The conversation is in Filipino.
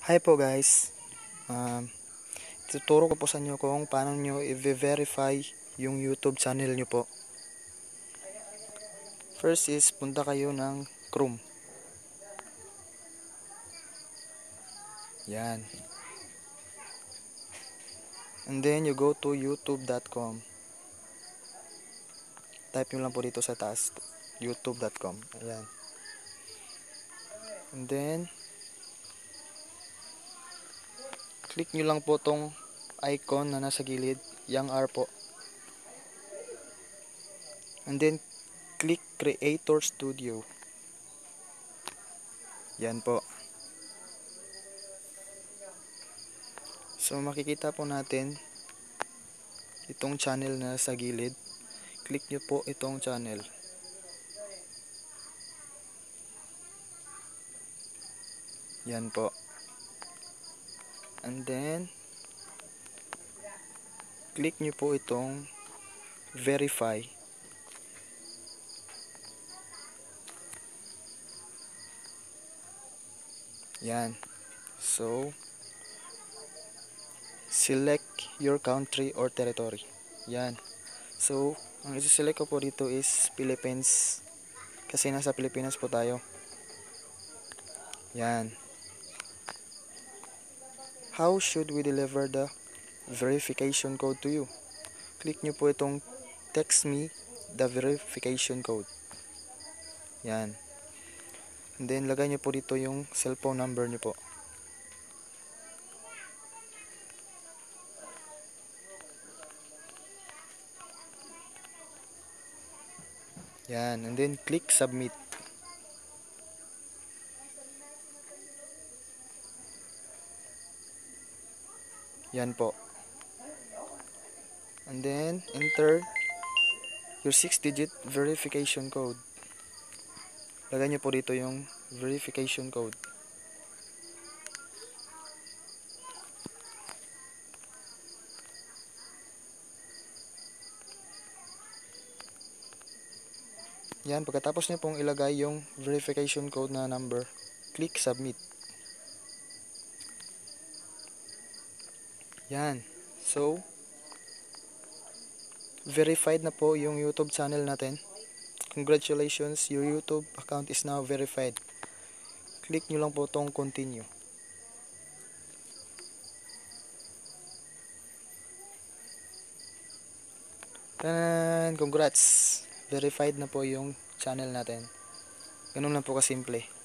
Hi po guys. Um, tuturo ko po sa inyo kung paano nyo i-verify yung YouTube channel nyo po. First is punta kayo ng Chrome. Yan. And then you go to youtube.com. Type nyo lang po dito sa taas. youtube.com. Ayan. And then click nyo lang po tong icon na nasa gilid, yung R po. And then, click Creator Studio. Yan po. So, makikita po natin itong channel na sa gilid. Click nyo po itong channel. Yan po. And then, click nyo po itong verify. Yan. So, select your country or territory. Yan. So, ang isi-select ko po dito is Philippines. Kasi nasa Pilipinas po tayo. Yan. How should we deliver the verification code to you? Click nyo po itong text me the verification code. Yan. And then, lagay nyo po dito yung cellphone number nyo po. Yan. And then, click submit. Yan po. And then, enter your 6-digit verification code. Lagay nyo po dito yung verification code. Yan, pagkatapos nyo pong ilagay yung verification code na number, click submit. Yan. So, verified na po yung YouTube channel natin. Congratulations, your YouTube account is now verified. Click nyo lang po tong continue. And congrats! Verified na po yung channel natin. Ganun lang po kasimple.